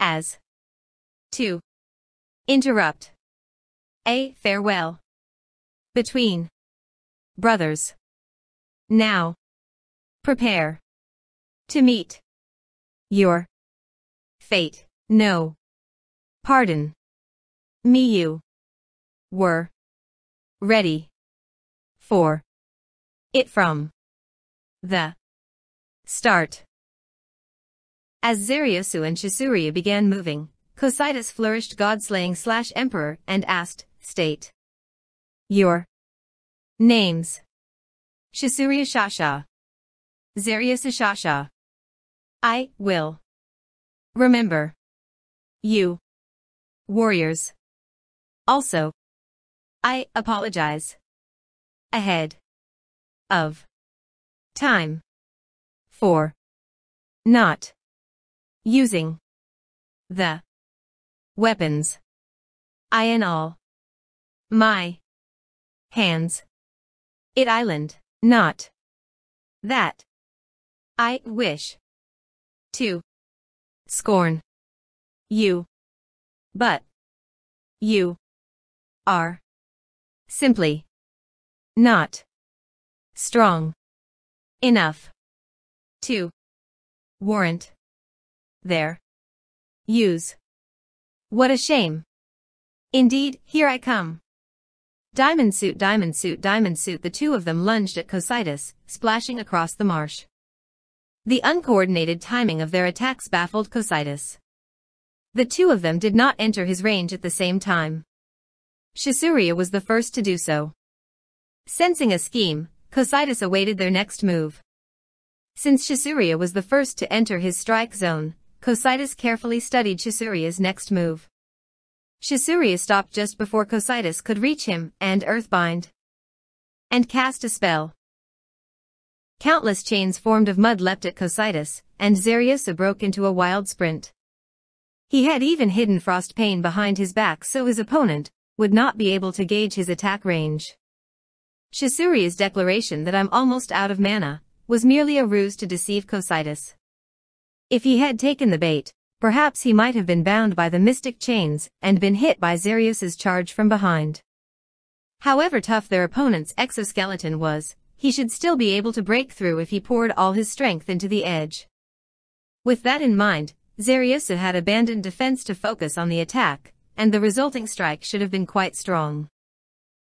as. to interrupt. A farewell. Between. Brothers. Now. Prepare. To meet. Your. Fate. No. Pardon. Me you. Were. Ready. For. It from. The. Start. As Zaryusu and Shasryu began moving, Cocytus flourished god-slaying slash emperor and asked, state your names. Shasryu Shasha. Zaryusu Shasha. I will remember you warriors. Also, I apologize ahead of time for not using the weapons. I in all. My hands. It island. Not that I wish to scorn you but you are simply not strong enough to warrant their use. What a shame. Indeed, here I come. Diamond suit, diamond suit, diamond suit, the two of them lunged at Cocytus, splashing across the marsh. The uncoordinated timing of their attacks baffled Cocytus. The two of them did not enter his range at the same time. Shasryu was the first to do so. Sensing a scheme, Cocytus awaited their next move. Since Shasryu was the first to enter his strike zone, Cocytus carefully studied Shasryu's next move. Shasryu stopped just before Cocytus could reach him and earthbind. And cast a spell. Countless chains formed of mud leapt at Cocytus, and Zaryusu broke into a wild sprint. He had even hidden frost pain behind his back so his opponent would not be able to gauge his attack range. Shasryu's declaration that I'm almost out of mana was merely a ruse to deceive Cocytus. If he had taken the bait, perhaps he might have been bound by the mystic chains and been hit by Zaryusu's charge from behind. However tough their opponent's exoskeleton was, he should still be able to break through if he poured all his strength into the edge. With that in mind, Zaryusu had abandoned defense to focus on the attack, and the resulting strike should have been quite strong.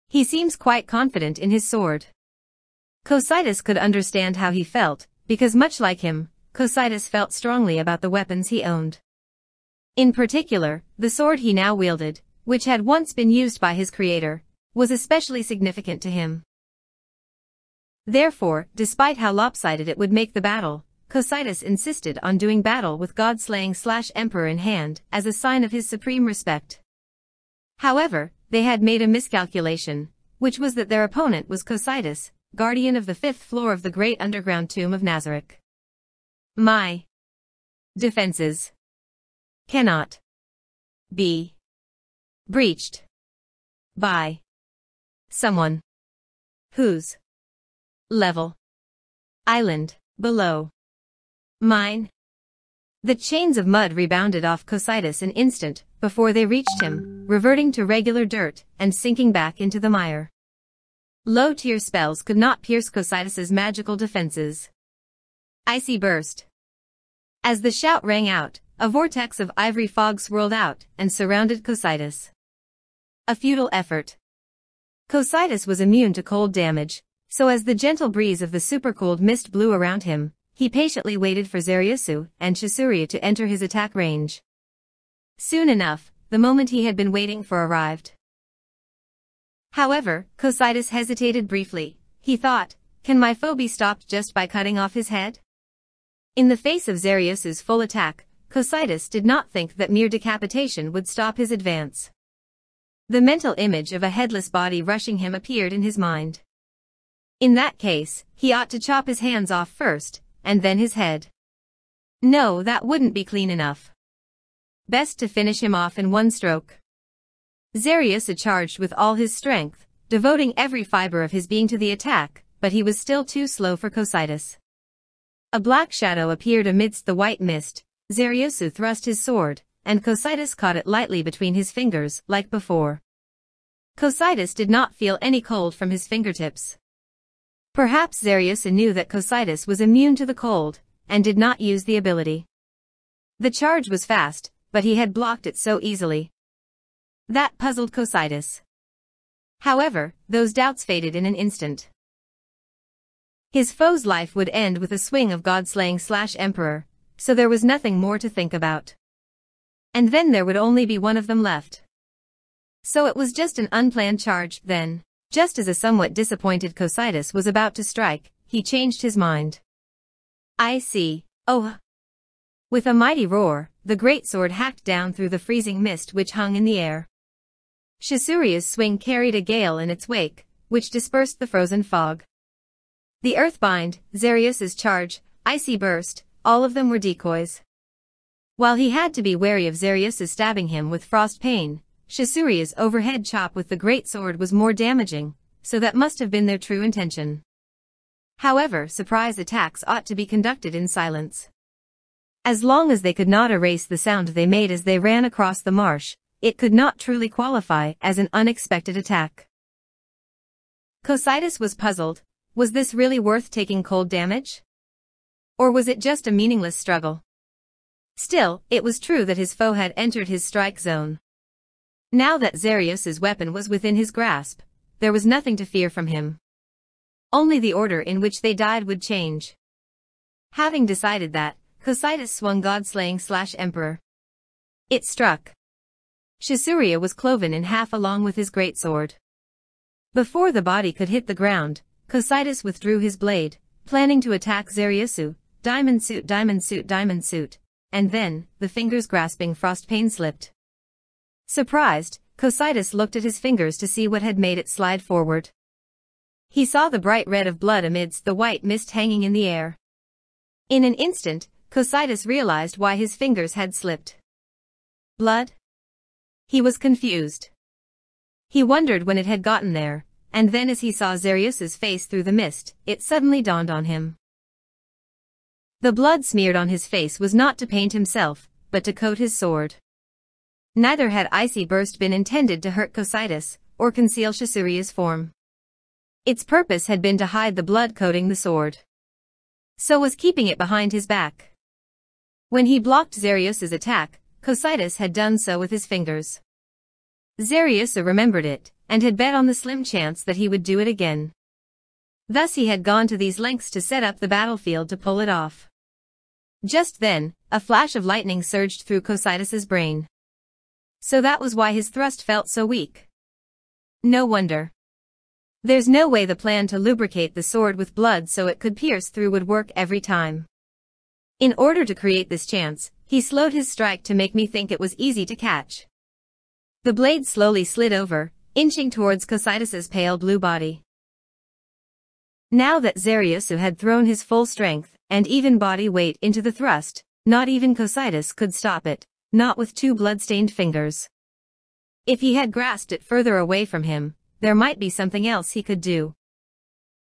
He seems quite confident in his sword. Cocytus could understand how he felt, because much like him, Cocytus felt strongly about the weapons he owned. In particular, the sword he now wielded, which had once been used by his creator, was especially significant to him. Therefore, despite how lopsided it would make the battle, Cocytus insisted on doing battle with god-slaying slash emperor in hand as a sign of his supreme respect. However, they had made a miscalculation, which was that their opponent was Cocytus, guardian of the fifth floor of the great underground tomb of Nazarick. My defenses cannot be breached by someone whose level island below Mine. The chains of mud rebounded off Cocytus an instant before they reached him, reverting to regular dirt and sinking back into the mire. Low-tier spells could not pierce Cocytus's magical defenses. Icy burst. As the shout rang out, a vortex of ivory fog swirled out and surrounded Cocytus. A futile effort. Cocytus was immune to cold damage, so as the gentle breeze of the supercooled mist blew around him, he patiently waited for Zaryusu and Shasryu to enter his attack range. Soon enough, the moment he had been waiting for arrived. However, Cocytus hesitated briefly. He thought, can my foe be stopped just by cutting off his head? In the face of Zaryusu's full attack, Cocytus did not think that mere decapitation would stop his advance. The mental image of a headless body rushing him appeared in his mind. In that case, he ought to chop his hands off first, and then his head. No, that wouldn't be clean enough. Best to finish him off in one stroke. Zaryusu charged with all his strength, devoting every fiber of his being to the attack, but he was still too slow for Cocytus. A black shadow appeared amidst the white mist, Zaryusu thrust his sword, and Cocytus caught it lightly between his fingers, like before. Cocytus did not feel any cold from his fingertips. Perhaps Zaryusu knew that Cocytus was immune to the cold, and did not use the ability. The charge was fast, but he had blocked it so easily. That puzzled Cocytus. However, those doubts faded in an instant. His foe's life would end with a swing of God-slaying slash Emperor, so there was nothing more to think about. And then there would only be one of them left. So it was just an unplanned charge, then. Just as a somewhat disappointed Cocytus was about to strike, he changed his mind. I see. Oh. With a mighty roar, the great sword hacked down through the freezing mist which hung in the air. Shasryu's swing carried a gale in its wake, which dispersed the frozen fog. The Earthbind, Zaryusu's charge, Icy Burst, all of them were decoys. While he had to be wary of Zaryusu's stabbing him with frost pain, Shasryu's overhead chop with the great sword was more damaging, so that must have been their true intention. However, surprise attacks ought to be conducted in silence. As long as they could not erase the sound they made as they ran across the marsh, it could not truly qualify as an unexpected attack. Cocytus was puzzled, was this really worth taking cold damage? Or was it just a meaningless struggle? Still, it was true that his foe had entered his strike zone. Now that Zaryusu's weapon was within his grasp, there was nothing to fear from him. Only the order in which they died would change. Having decided that, Cocytus swung God-slaying slash Emperor. It struck. Shasryu was cloven in half along with his great sword. Before the body could hit the ground, Cocytus withdrew his blade, planning to attack Zaryusu, diamond suit diamond suit diamond suit, and then, the fingers grasping Frostpain slipped. Surprised, Cocytus looked at his fingers to see what had made it slide forward. He saw the bright red of blood amidst the white mist hanging in the air. In an instant, Cocytus realized why his fingers had slipped. Blood? He was confused. He wondered when it had gotten there, and then as he saw Zaryusu's face through the mist, it suddenly dawned on him. The blood smeared on his face was not to paint himself, but to coat his sword. Neither had Icy Burst been intended to hurt Cocytus, or conceal Shasryu's form. Its purpose had been to hide the blood coating the sword. So was keeping it behind his back. When he blocked Zaryusu's attack, Cocytus had done so with his fingers. Zaryusu remembered it, and had bet on the slim chance that he would do it again. Thus he had gone to these lengths to set up the battlefield to pull it off. Just then, a flash of lightning surged through Cocytus's brain. So that was why his thrust felt so weak. No wonder. There's no way the plan to lubricate the sword with blood so it could pierce through would work every time. In order to create this chance, he slowed his strike to make me think it was easy to catch. The blade slowly slid over, inching towards Cocytus's pale blue body. Now that Zaryusu had thrown his full strength and even body weight into the thrust, not even Cocytus could stop it not with two blood-stained fingers. If he had grasped it further away from him, there might be something else he could do.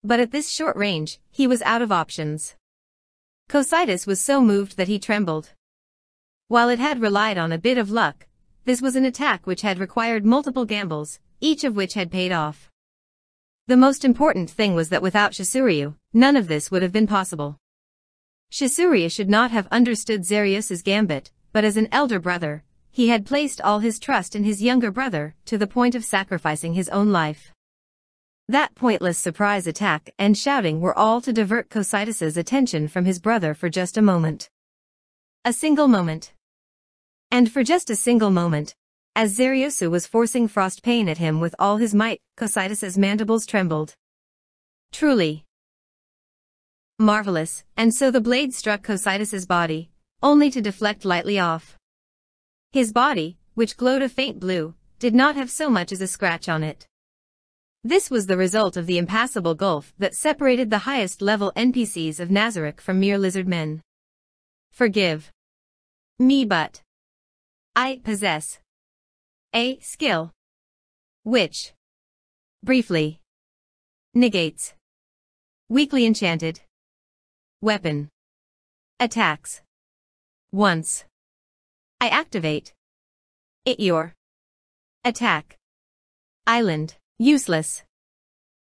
But at this short range, he was out of options. Cocytus was so moved that he trembled. While it had relied on a bit of luck, this was an attack which had required multiple gambles, each of which had paid off. The most important thing was that without Shasryu, none of this would have been possible. Shasryu should not have understood Zaryusu's gambit, but as an elder brother, he had placed all his trust in his younger brother, to the point of sacrificing his own life. That pointless surprise attack and shouting were all to divert Cocytus's attention from his brother for just a moment. A single moment. And for just a single moment, as Zaryusu was forcing frost pain at him with all his might, Cocytus's mandibles trembled. Truly. Marvelous, and so the blade struck Cocytus's body, only to deflect lightly off. His body, which glowed a faint blue, did not have so much as a scratch on it. This was the result of the impassable gulf that separated the highest-level NPCs of Nazarick from mere lizard men. Forgive me but I possess a skill which briefly negates weakly enchanted weapon attacks once. I activate. It your. Attack. Island. Useless.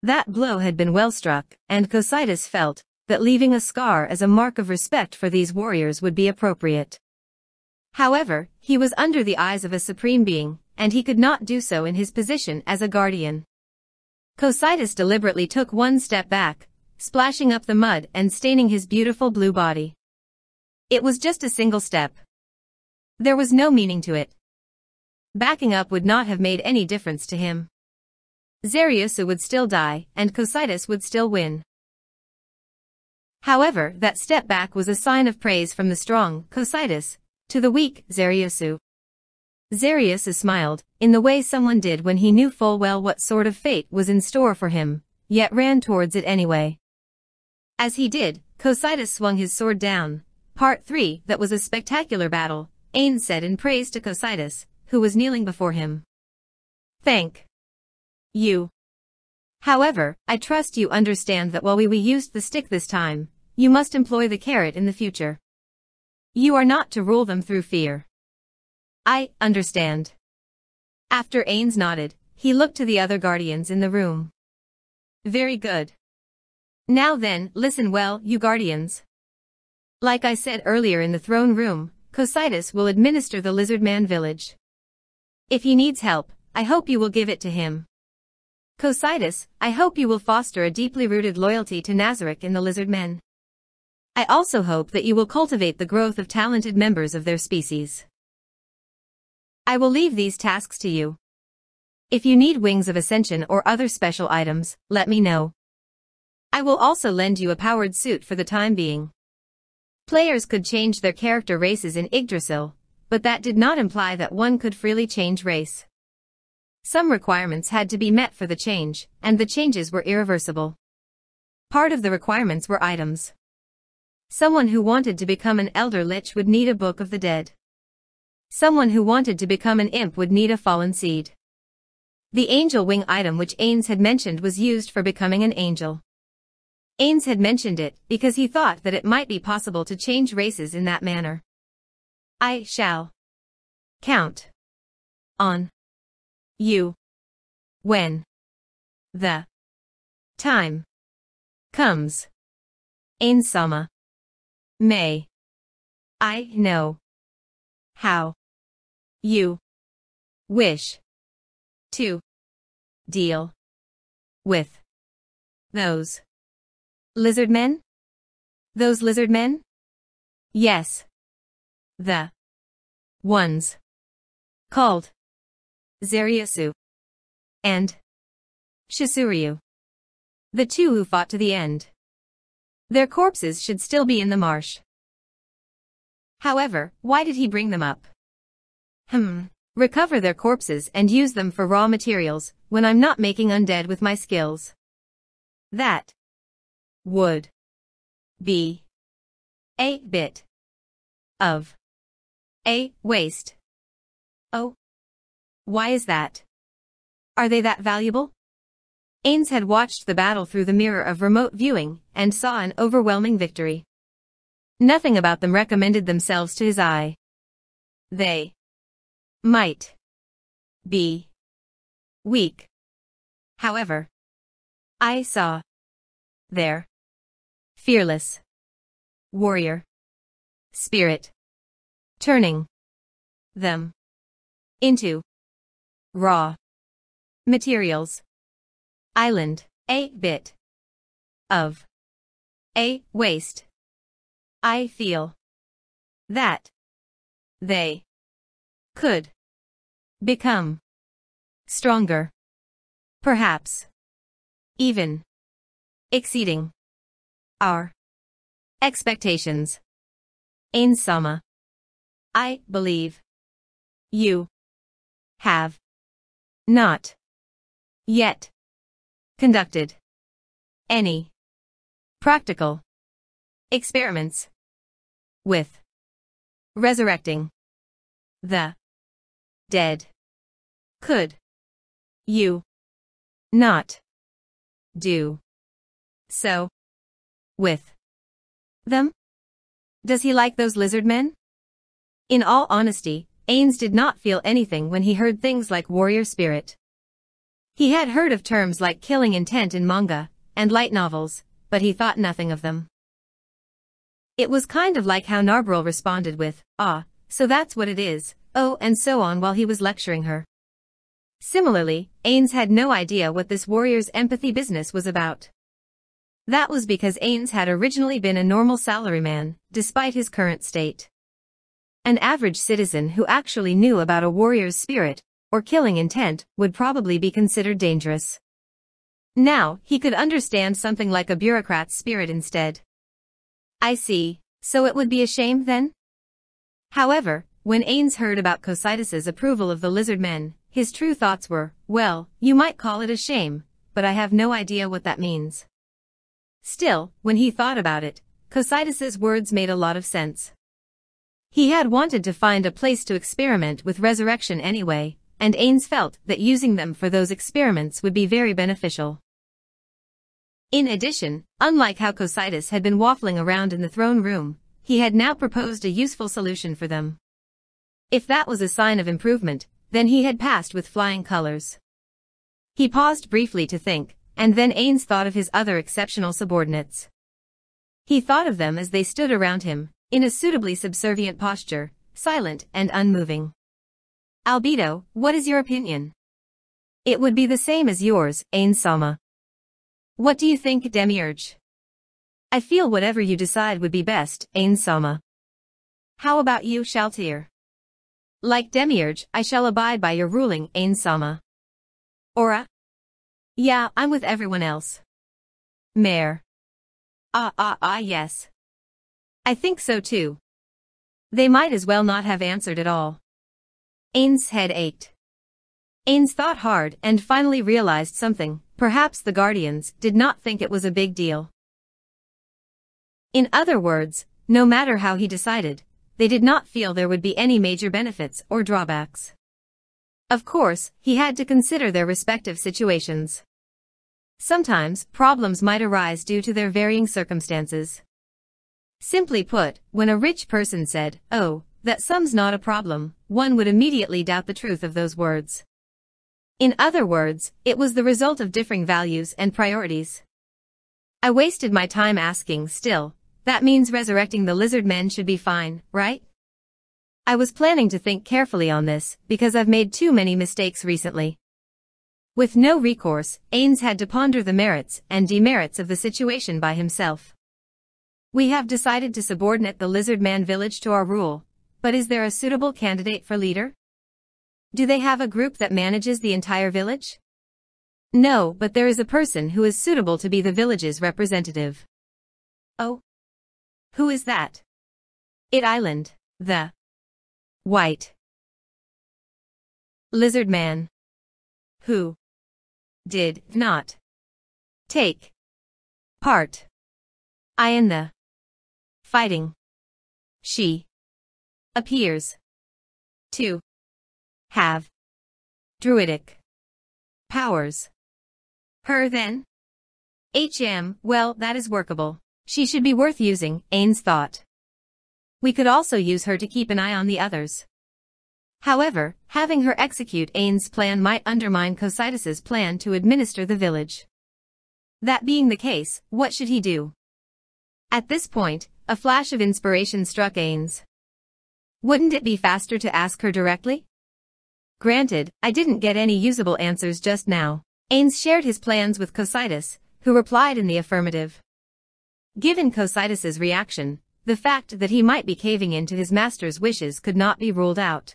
That blow had been well struck, and Cocytus felt that leaving a scar as a mark of respect for these warriors would be appropriate. However, he was under the eyes of a supreme being, and he could not do so in his position as a guardian. Cocytus deliberately took one step back, splashing up the mud and staining his beautiful blue body. It was just a single step. There was no meaning to it. Backing up would not have made any difference to him. Zaryusu would still die, and Cocytus would still win. However, that step back was a sign of praise from the strong, Cocytus, to the weak, Zaryusu. Zaryusu smiled, in the way someone did when he knew full well what sort of fate was in store for him, yet ran towards it anyway. As he did, Cocytus swung his sword down. Part 3 That was a spectacular battle, Ainz said in praise to Cocytus, who was kneeling before him. Thank you. However, I trust you understand that while we, we used the stick this time, you must employ the carrot in the future. You are not to rule them through fear. I understand. After Ainz nodded, he looked to the other guardians in the room. Very good. Now then, listen well, you guardians. Like I said earlier in the throne room, Cocytus will administer the Lizardman village. If he needs help, I hope you will give it to him. Cocytus, I hope you will foster a deeply rooted loyalty to Nazarick in the Lizardmen. I also hope that you will cultivate the growth of talented members of their species. I will leave these tasks to you. If you need Wings of Ascension or other special items, let me know. I will also lend you a powered suit for the time being. Players could change their character races in Yggdrasil, but that did not imply that one could freely change race. Some requirements had to be met for the change, and the changes were irreversible. Part of the requirements were items. Someone who wanted to become an Elder Lich would need a Book of the Dead. Someone who wanted to become an imp would need a fallen seed. The angel wing item which Ainz had mentioned was used for becoming an angel. Ainz had mentioned it because he thought that it might be possible to change races in that manner. I shall count on you when the time comes. Ainz Sama. May. I know how you wish to deal with those lizard men? Those lizard men? Yes. The ones called Zaryusu and Shasryu. The two who fought to the end. Their corpses should still be in the marsh. However, why did he bring them up? Hmm. Recover their corpses and use them for raw materials, when I'm not making undead with my skills. That would be a bit of a waste. Oh. Why is that? Are they that valuable? Ainz had watched the battle through the mirror of remote viewing and saw an overwhelming victory. Nothing about them recommended themselves to his eye. They might be weak. However, I saw their fearless warrior spirit turning them into raw materials. Island, a bit of a waste. I feel that they could become stronger. Perhaps even exceeding our expectations. Ainz Sama. I believe you have not yet conducted any practical experiments with resurrecting the dead. Could you not do so with them? Does he like those lizard men? In all honesty, Ainz did not feel anything when he heard things like warrior spirit. He had heard of terms like killing intent in manga and light novels, but he thought nothing of them. It was kind of like how Narberal responded with, ah, so that's what it is, oh and so on while he was lecturing her. Similarly, Ainz had no idea what this warrior's empathy business was about. That was because Ainz had originally been a normal salaryman, despite his current state. An average citizen who actually knew about a warrior's spirit, or killing intent, would probably be considered dangerous. Now, he could understand something like a bureaucrat's spirit instead. I see, so it would be a shame then? However, when Ainz heard about Cocytus's approval of the lizard men, his true thoughts were, well, you might call it a shame, but I have no idea what that means. Still, when he thought about it, Cocytus's words made a lot of sense. He had wanted to find a place to experiment with resurrection anyway, and Ainz felt that using them for those experiments would be very beneficial. In addition, unlike how Cocytus had been waffling around in the throne room, he had now proposed a useful solution for them. If that was a sign of improvement, then he had passed with flying colors. He paused briefly to think, and then Ainz thought of his other exceptional subordinates. He thought of them as they stood around him, in a suitably subservient posture, silent and unmoving. Albedo, what is your opinion? It would be the same as yours, Ainz Sama. What do you think, Demiurge? I feel whatever you decide would be best, Ainz Sama. How about you, Shalltear? Like Demiurge, I shall abide by your ruling, Ainz Sama. Aura? Yeah, I'm with everyone else. Mare. Ah ah ah yes. I think so too. They might as well not have answered at all. Ainz's head ached. Ainz thought hard and finally realized something, perhaps the Guardians did not think it was a big deal. In other words, no matter how he decided, they did not feel there would be any major benefits or drawbacks. Of course, he had to consider their respective situations. Sometimes, problems might arise due to their varying circumstances. Simply put, when a rich person said, oh, that sum's not a problem, one would immediately doubt the truth of those words. In other words, it was the result of differing values and priorities. I wasted my time asking still, that means resurrecting the lizard men should be fine, right? I was planning to think carefully on this, because I've made too many mistakes recently. With no recourse, Ainz had to ponder the merits and demerits of the situation by himself. We have decided to subordinate the Lizard Man village to our rule, but is there a suitable candidate for leader? Do they have a group that manages the entire village? No, but there is a person who is suitable to be the village's representative. Oh? Who is that? It Island, the. White. Lizard Man. Who. Did not. Take. Part. I in the. Fighting. She. Appears. To. Have. Druidic. Powers. Her then? HM, well, that is workable. She should be worth using, Ainz thought. We could also use her to keep an eye on the others. However, having her execute Ainz' plan might undermine Cocytus's plan to administer the village. That being the case, what should he do? At this point, a flash of inspiration struck Ainz. Wouldn't it be faster to ask her directly? Granted, I didn't get any usable answers just now. Ainz shared his plans with Cocytus, who replied in the affirmative. Given Cocytus's reaction, the fact that he might be caving in to his master's wishes could not be ruled out.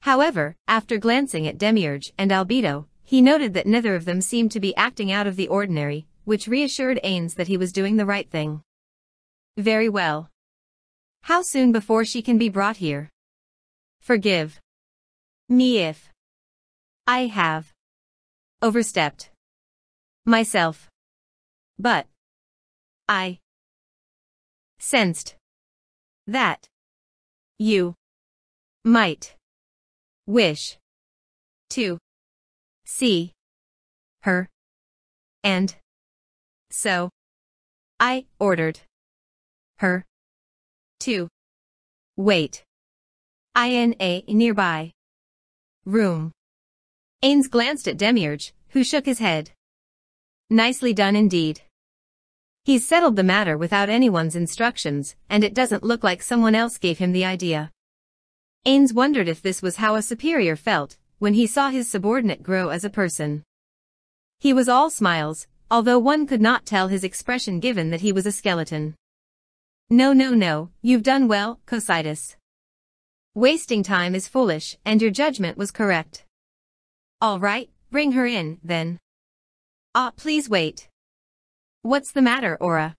However, after glancing at Demiurge and Albedo, he noted that neither of them seemed to be acting out of the ordinary, which reassured Ainz that he was doing the right thing. Very well. How soon before she can be brought here? Forgive me if I have overstepped myself. But I sensed that you might wish to see her and so I ordered her to wait in a nearby. Room. Ainz glanced at Demiurge, who shook his head. Nicely done indeed. He's settled the matter without anyone's instructions, and it doesn't look like someone else gave him the idea. Ainz wondered if this was how a superior felt, when he saw his subordinate grow as a person. He was all smiles, although one could not tell his expression given that he was a skeleton. No no no, you've done well, Cocytus. Wasting time is foolish, and your judgment was correct. All right, bring her in, then. Ah, please wait. What's the matter, Aura?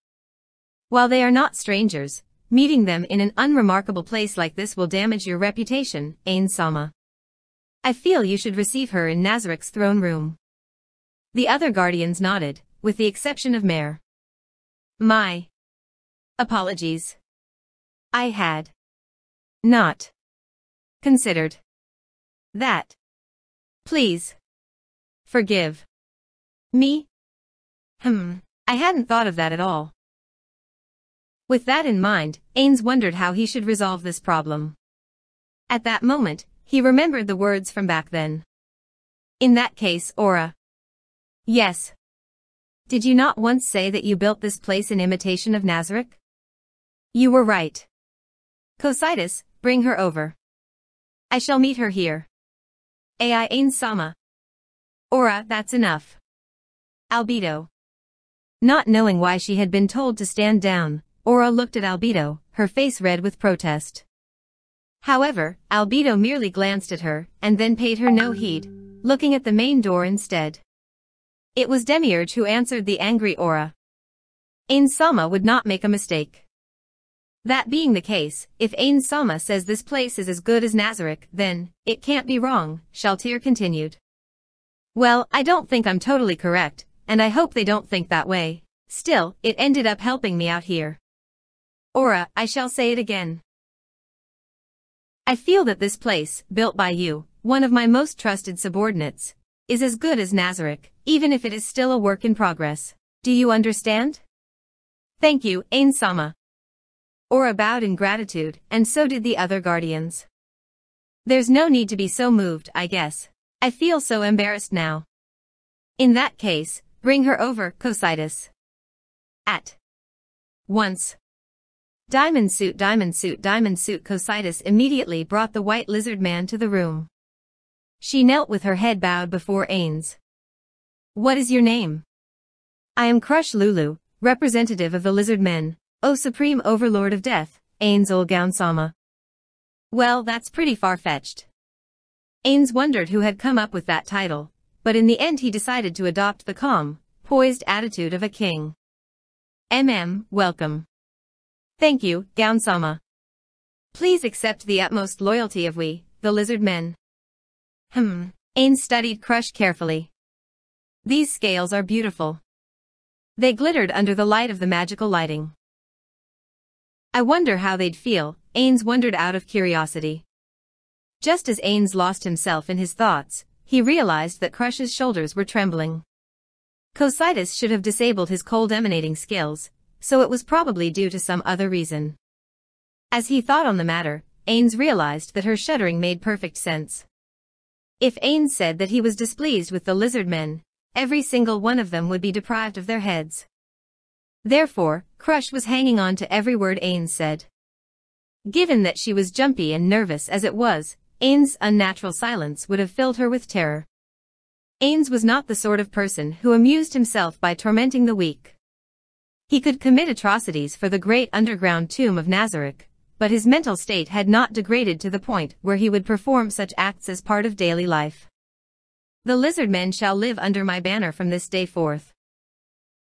While they are not strangers, meeting them in an unremarkable place like this will damage your reputation, Ainz Sama. I feel you should receive her in Nazarick's throne room. The other guardians nodded, with the exception of Mare. My. Apologies. I had. Not. Considered. That. Please. Forgive. Me? Hmm, I hadn't thought of that at all. With that in mind, Ainz wondered how he should resolve this problem. At that moment, he remembered the words from back then. In that case, Aura. Yes. Did you not once say that you built this place in imitation of Nazarick? You were right. Cocytus, bring her over. I shall meet her here. Ai Ainz Sama. Aura, that's enough. Albedo. Not knowing why she had been told to stand down, Aura looked at Albedo, her face red with protest. However, Albedo merely glanced at her, and then paid her no heed, looking at the main door instead. It was Demiurge who answered the angry Aura. Ainz Sama would not make a mistake. That being the case, if Ainz Sama says this place is as good as Nazarick, then, it can't be wrong, Shalltear continued. Well, I don't think I'm totally correct, and I hope they don't think that way. Still, it ended up helping me out here. Aura, I shall say it again. I feel that this place, built by you, one of my most trusted subordinates, is as good as Nazarick, even if it is still a work in progress. Do you understand? Thank you, Ainz Sama. Aura bowed in gratitude, and so did the other guardians. There's no need to be so moved, I guess. I feel so embarrassed now. In that case, bring her over, Cocytus. At once. Diamond suit, diamond suit, diamond suit Cocytus immediately brought the white lizard man to the room. She knelt with her head bowed before Ainz. What is your name? I am Crusch Lulu, representative of the lizard men, O Supreme Overlord of Death, Ainz Ooal Gown Sama. Well, that's pretty far-fetched. Ainz wondered who had come up with that title, but in the end he decided to adopt the calm, poised attitude of a king. MM, welcome. Thank you, Gown Sama. Please accept the utmost loyalty of we, the lizard men. Hmm, Ainz studied Crusch carefully. These scales are beautiful. They glittered under the light of the magical lighting. I wonder how they'd feel, Ainz wondered out of curiosity. Just as Ainz lost himself in his thoughts, he realized that Crusch's shoulders were trembling. Cocytus should have disabled his cold emanating skills, so it was probably due to some other reason. As he thought on the matter, Ainz realized that her shuddering made perfect sense. If Ainz said that he was displeased with the lizard men, every single one of them would be deprived of their heads. Therefore, Crusch was hanging on to every word Ainz said. Given that she was jumpy and nervous as it was, Ainz' unnatural silence would have filled her with terror. Ainz was not the sort of person who amused himself by tormenting the weak. He could commit atrocities for the great underground tomb of Nazarick, but his mental state had not degraded to the point where he would perform such acts as part of daily life. The lizard men shall live under my banner from this day forth.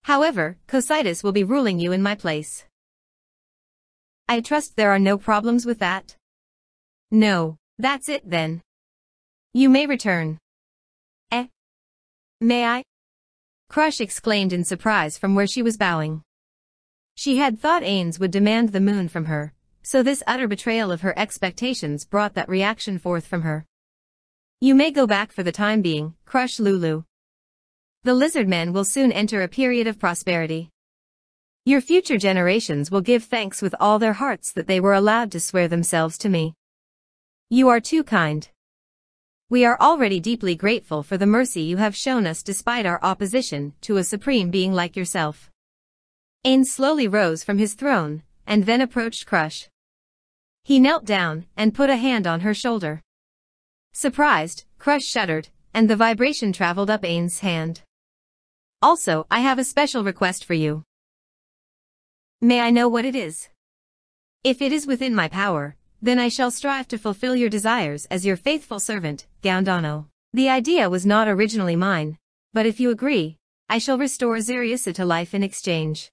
However, Cocytus will be ruling you in my place. I trust there are no problems with that? No, that's it then. You may return. Eh? May I? Crusch exclaimed in surprise from where she was bowing. She had thought Ainz would demand the moon from her, so this utter betrayal of her expectations brought that reaction forth from her. You may go back for the time being, Crusch Lulu. The lizard men will soon enter a period of prosperity. Your future generations will give thanks with all their hearts that they were allowed to swear themselves to me. You are too kind. We are already deeply grateful for the mercy you have shown us despite our opposition to a supreme being like yourself. Ainz slowly rose from his throne, and then approached Crusch. He knelt down and put a hand on her shoulder. Surprised, Crusch shuddered, and the vibration traveled up Ainz' hand. Also, I have a special request for you. May I know what it is? If it is within my power, then I shall strive to fulfill your desires as your faithful servant, Gaundano. The idea was not originally mine, but if you agree, I shall restore Zaryusu to life in exchange.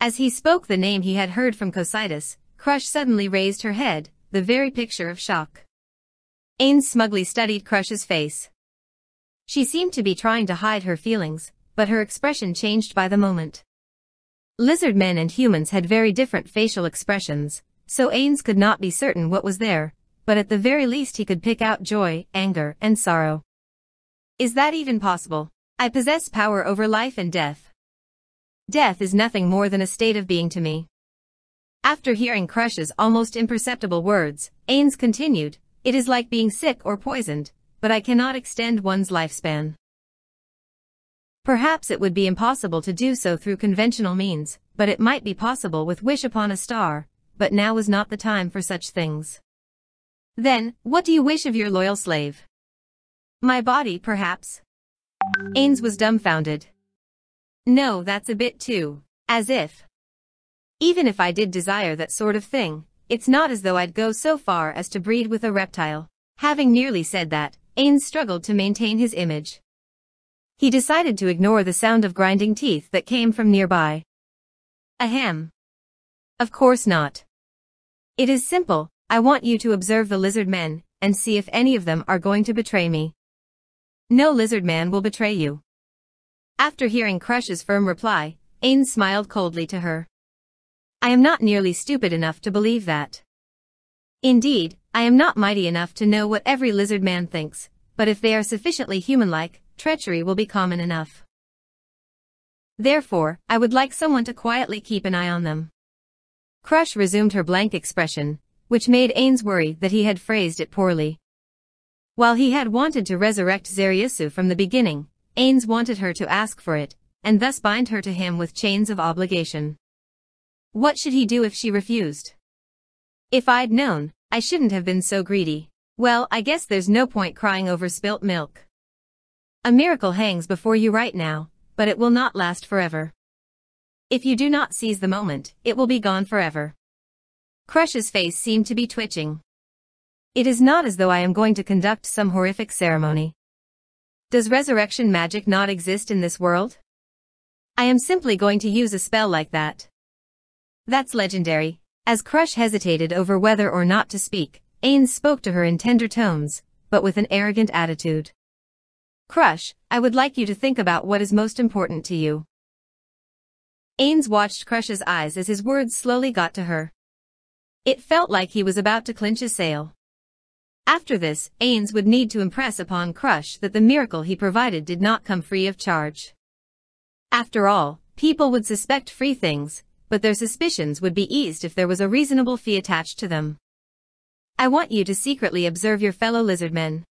As he spoke the name he had heard from Cocytus, Crusch suddenly raised her head, the very picture of shock. Ainz smugly studied Crusch's face. She seemed to be trying to hide her feelings, but her expression changed by the moment. Lizard men and humans had very different facial expressions, so Ainz could not be certain what was there, but at the very least he could pick out joy, anger, and sorrow. Is that even possible? I possess power over life and death. Death is nothing more than a state of being to me. After hearing Crusch's almost imperceptible words, Ainz continued, It is like being sick or poisoned, but I cannot extend one's lifespan. Perhaps it would be impossible to do so through conventional means, but it might be possible with Wish Upon a Star, but now is not the time for such things. Then, what do you wish of your loyal slave? My body, perhaps? Ainz was dumbfounded. No, that's a bit too. As if. Even if I did desire that sort of thing, it's not as though I'd go so far as to breed with a reptile. Having nearly said that, Ainz struggled to maintain his image. He decided to ignore the sound of grinding teeth that came from nearby. Ahem. Of course not. It is simple, I want you to observe the lizard men, and see if any of them are going to betray me. No lizard man will betray you. After hearing Crusch's firm reply, Ainz smiled coldly to her. I am not nearly stupid enough to believe that. Indeed, I am not mighty enough to know what every lizard man thinks, but if they are sufficiently human-like, treachery will be common enough. Therefore, I would like someone to quietly keep an eye on them. Crusch resumed her blank expression, which made Ainz worry that he had phrased it poorly. While he had wanted to resurrect Zaryusu from the beginning, Ainz wanted her to ask for it, and thus bind her to him with chains of obligation. What should he do if she refused? If I'd known, I shouldn't have been so greedy. Well, I guess there's no point crying over spilt milk. A miracle hangs before you right now, but it will not last forever. If you do not seize the moment, it will be gone forever. Crusch's face seemed to be twitching. It is not as though I am going to conduct some horrific ceremony. Does resurrection magic not exist in this world? I am simply going to use a spell like that. That's legendary. As Crusch hesitated over whether or not to speak, Ainz spoke to her in tender tones, but with an arrogant attitude. Crusch, I would like you to think about what is most important to you. Ainz watched Crusch's eyes as his words slowly got to her. It felt like he was about to clinch a sale. After this, Ainz would need to impress upon Crusch that the miracle he provided did not come free of charge. After all, people would suspect free things, but their suspicions would be eased if there was a reasonable fee attached to them. I want you to secretly observe your fellow lizardmen.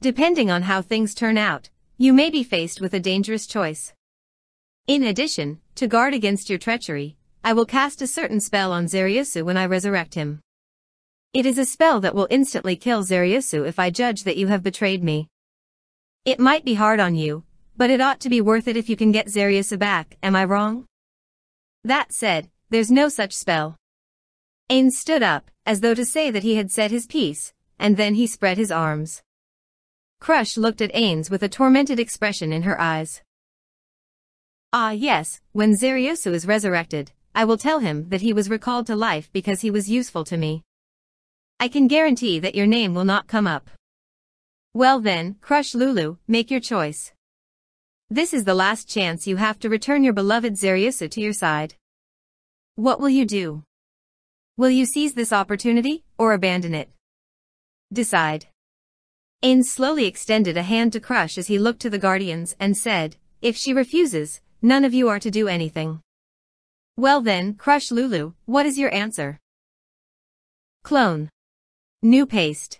Depending on how things turn out, you may be faced with a dangerous choice. In addition, to guard against your treachery, I will cast a certain spell on Zaryusu when I resurrect him. It is a spell that will instantly kill Zaryusu if I judge that you have betrayed me. It might be hard on you, but it ought to be worth it if you can get Zaryusu back, am I wrong? That said, there's no such spell. Ainz stood up, as though to say that he had said his piece, and then he spread his arms. Crusch looked at Ainz with a tormented expression in her eyes. Ah yes, when Zaryusu is resurrected, I will tell him that he was recalled to life because he was useful to me. I can guarantee that your name will not come up. Well then, Crusch Lulu, make your choice. This is the last chance you have to return your beloved Zaryusu to your side. What will you do? Will you seize this opportunity, or abandon it? Decide. Ainz slowly extended a hand to Crusch as he looked to the Guardians and said, if she refuses, None of you are to do anything. Well then, Crusch Lulu, what is your answer? Clone. New paste.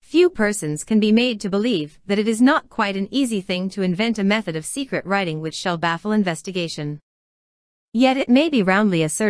Few persons can be made to believe that it is not quite an easy thing to invent a method of secret writing which shall baffle investigation. Yet it may be roundly asserted